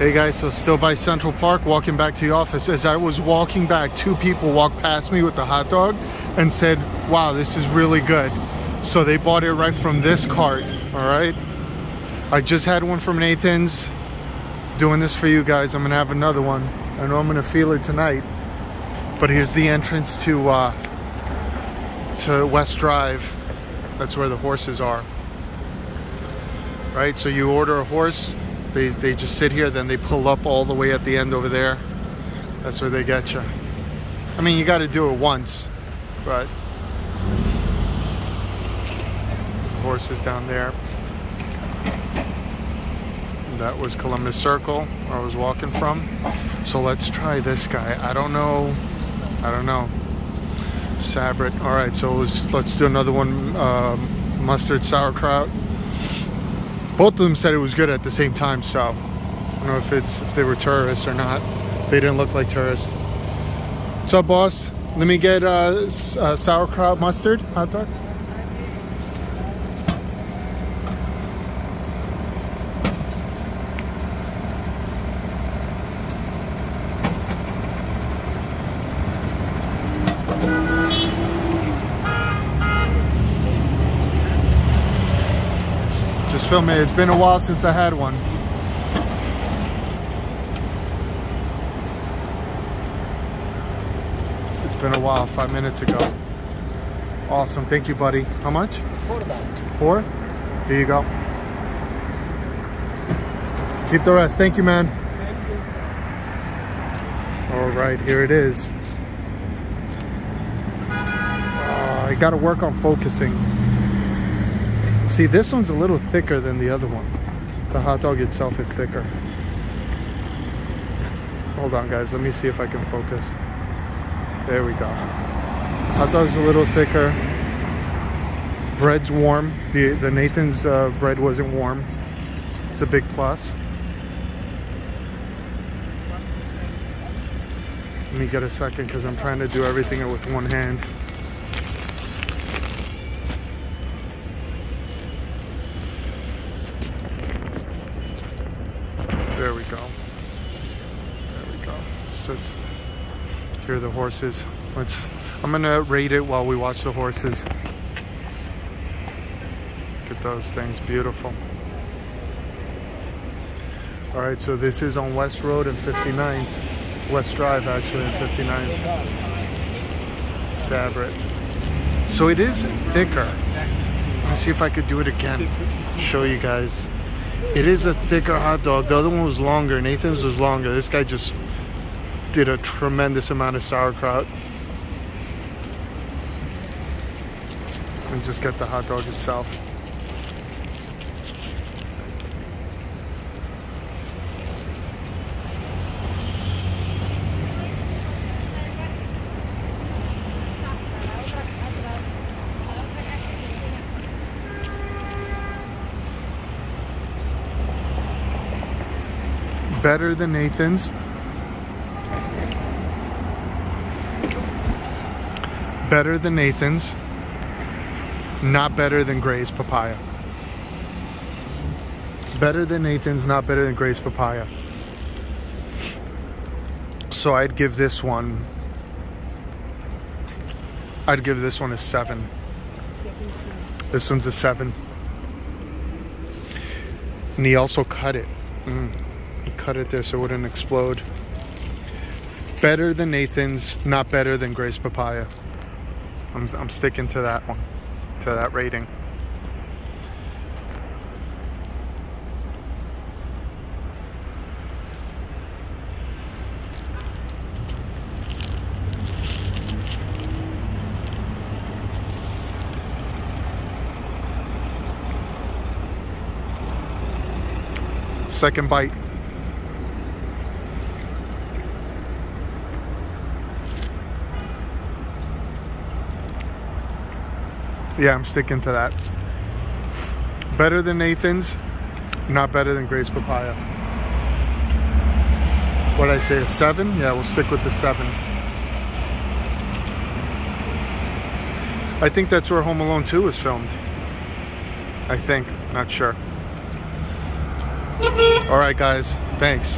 Hey guys, so still by Central Park, walking back to the office. As I was walking back, two people walked past me with the hot dog and said, wow, this is really good. So they bought it right from this cart, all right? I just had one from Nathan's. Doing this for you guys. I'm gonna have another one. I know I'm gonna feel it tonight. But here's the entrance to uh, to West Drive. That's where the horses are. Right, so you order a horse, they, they just sit here, then they pull up all the way at the end over there. That's where they get you. I mean, you got to do it once, but horses down there. That was Columbus Circle, where I was walking from. So let's try this guy. I don't know. I don't know. Sabrett. All right, so was, let's do another one. Um, mustard sauerkraut both of them said it was good at the same time. So I don't know if it's if they were tourists or not. They didn't look like tourists. What's up, boss? Let me get uh, uh, sauerkraut mustard hot dog. Film it. It's been a while since I had one. It's been a while, five minutes ago. Awesome, thank you, buddy. How much? Four. Four? Here you go. Keep the rest. Thank you, man. All right, here it is. Uh, I got to work on focusing. See, this one's a little thicker than the other one. The hot dog itself is thicker. Hold on, guys. Let me see if I can focus. There we go. Hot dog's a little thicker. Bread's warm. The, the Nathan's uh, bread wasn't warm. It's a big plus. Let me get a second because I'm trying to do everything with one hand. Just hear the horses. Let's. I'm gonna rate it while we watch the horses. Look at those things, beautiful. All right, so this is on West Road and 59th. West Drive, actually, and 59th. Sabrett. So it is thicker. Let's see if I could do it again. Show you guys. It is a thicker hot dog. The other one was longer. Nathan's was longer. This guy just did a tremendous amount of sauerkraut. And just get the hot dog itself. better than Nathan's. Better than Nathan's. Not better than Gray's papaya. Better than Nathan's, not better than Gray's papaya. So I'd give this one, I'd give this one a seven. This one's a seven. And he also cut it. Mm cut it there so it wouldn't explode. Better than Nathan's, not better than Gray's Papaya. I'm, I'm sticking to that one, to that rating. Second bite. Yeah, I'm sticking to that. Better than Nathan's, not better than Gray's Papaya. What I say, a seven? Yeah, we'll stick with the seven. I think that's where Home Alone 2 was filmed. I think, not sure. All right, guys. Thanks.